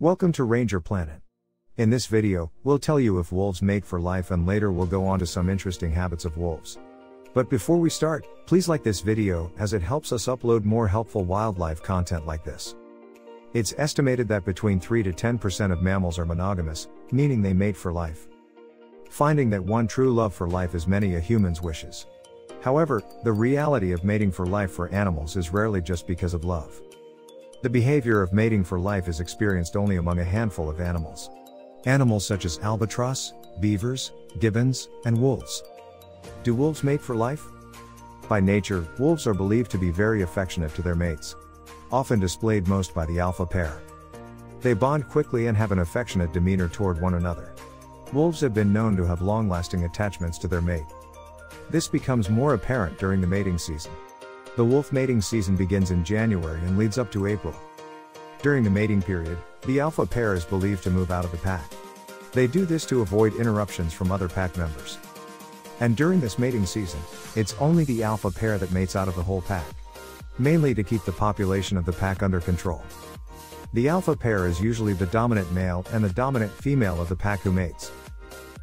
Welcome to Ranger Planet. In this video, we'll tell you if wolves mate for life and later we'll go on to some interesting habits of wolves. But before we start, please like this video as it helps us upload more helpful wildlife content like this. It's estimated that between 3 to 10% of mammals are monogamous, meaning they mate for life. Finding that one true love for life is many a human's wishes. However, the reality of mating for life for animals is rarely just because of love. The behavior of mating for life is experienced only among a handful of animals. Animals such as albatross, beavers, gibbons, and wolves. Do wolves mate for life? By nature, wolves are believed to be very affectionate to their mates. Often displayed most by the alpha pair. They bond quickly and have an affectionate demeanor toward one another. Wolves have been known to have long lasting attachments to their mate. This becomes more apparent during the mating season. The wolf mating season begins in January and leads up to April. During the mating period, the alpha pair is believed to move out of the pack. They do this to avoid interruptions from other pack members. And during this mating season, it's only the alpha pair that mates out of the whole pack. Mainly to keep the population of the pack under control. The alpha pair is usually the dominant male and the dominant female of the pack who mates.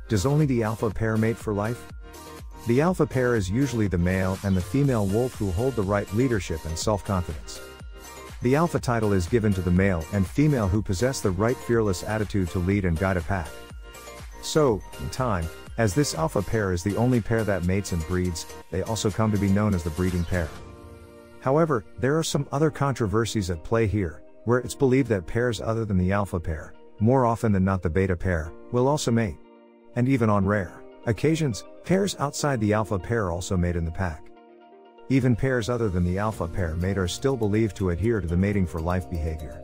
Does only the alpha pair mate for life? The alpha pair is usually the male and the female wolf who hold the right leadership and self-confidence. The alpha title is given to the male and female who possess the right fearless attitude to lead and guide a pack. So, in time, as this alpha pair is the only pair that mates and breeds, they also come to be known as the breeding pair. However, there are some other controversies at play here, where it's believed that pairs other than the alpha pair, more often than not the beta pair, will also mate. And even on rare occasions, Pairs outside the alpha pair also mate in the pack. Even pairs other than the alpha pair mate are still believed to adhere to the mating for life behavior.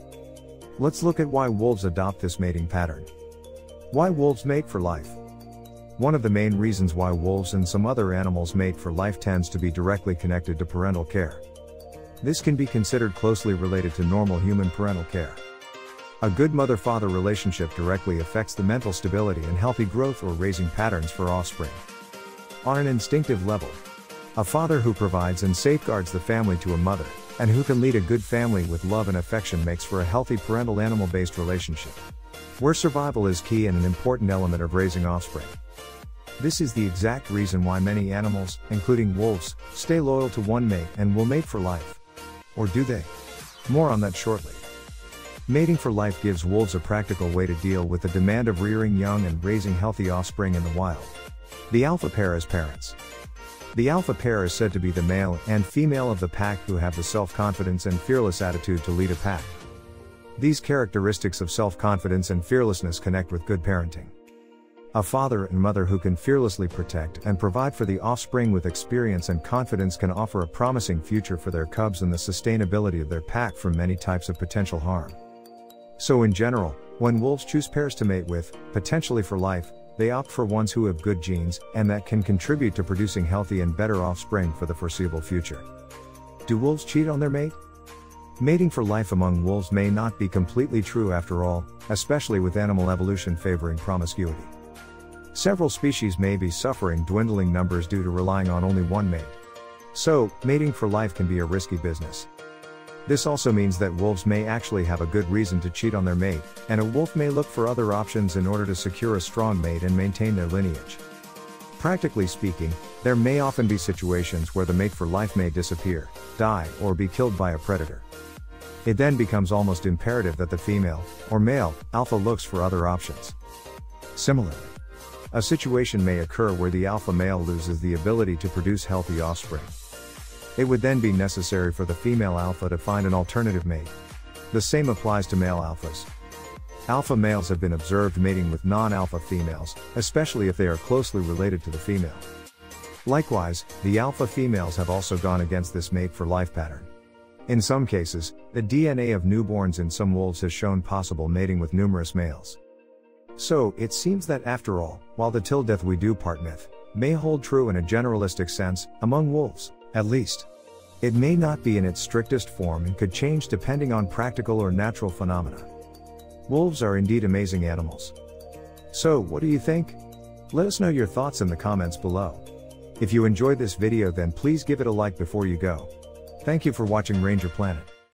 Let's look at why wolves adopt this mating pattern. Why wolves mate for life. One of the main reasons why wolves and some other animals mate for life tends to be directly connected to parental care. This can be considered closely related to normal human parental care. A good mother father relationship directly affects the mental stability and healthy growth or raising patterns for offspring. On an instinctive level, a father who provides and safeguards the family to a mother, and who can lead a good family with love and affection makes for a healthy parental animal based relationship. Where survival is key and an important element of raising offspring. This is the exact reason why many animals, including wolves, stay loyal to one mate and will mate for life. Or do they? More on that shortly. Mating for life gives wolves a practical way to deal with the demand of rearing young and raising healthy offspring in the wild. The alpha pair as parents. The alpha pair is said to be the male and female of the pack who have the self-confidence and fearless attitude to lead a pack. These characteristics of self-confidence and fearlessness connect with good parenting. A father and mother who can fearlessly protect and provide for the offspring with experience and confidence can offer a promising future for their cubs and the sustainability of their pack from many types of potential harm. So in general, when wolves choose pairs to mate with, potentially for life, they opt for ones who have good genes and that can contribute to producing healthy and better offspring for the foreseeable future. Do wolves cheat on their mate? Mating for life among wolves may not be completely true after all, especially with animal evolution favoring promiscuity. Several species may be suffering dwindling numbers due to relying on only one mate. So, mating for life can be a risky business. This also means that wolves may actually have a good reason to cheat on their mate, and a wolf may look for other options in order to secure a strong mate and maintain their lineage. Practically speaking, there may often be situations where the mate for life may disappear, die, or be killed by a predator. It then becomes almost imperative that the female, or male, alpha looks for other options. Similarly, a situation may occur where the alpha male loses the ability to produce healthy offspring. It would then be necessary for the female alpha to find an alternative mate. The same applies to male alphas. Alpha males have been observed mating with non-alpha females, especially if they are closely related to the female. Likewise, the alpha females have also gone against this mate for life pattern. In some cases, the DNA of newborns in some wolves has shown possible mating with numerous males. So, it seems that after all, while the till death we do part myth may hold true in a generalistic sense, among wolves, at least. It may not be in its strictest form and could change depending on practical or natural phenomena. Wolves are indeed amazing animals. So, what do you think? Let us know your thoughts in the comments below. If you enjoyed this video then please give it a like before you go. Thank you for watching Ranger Planet.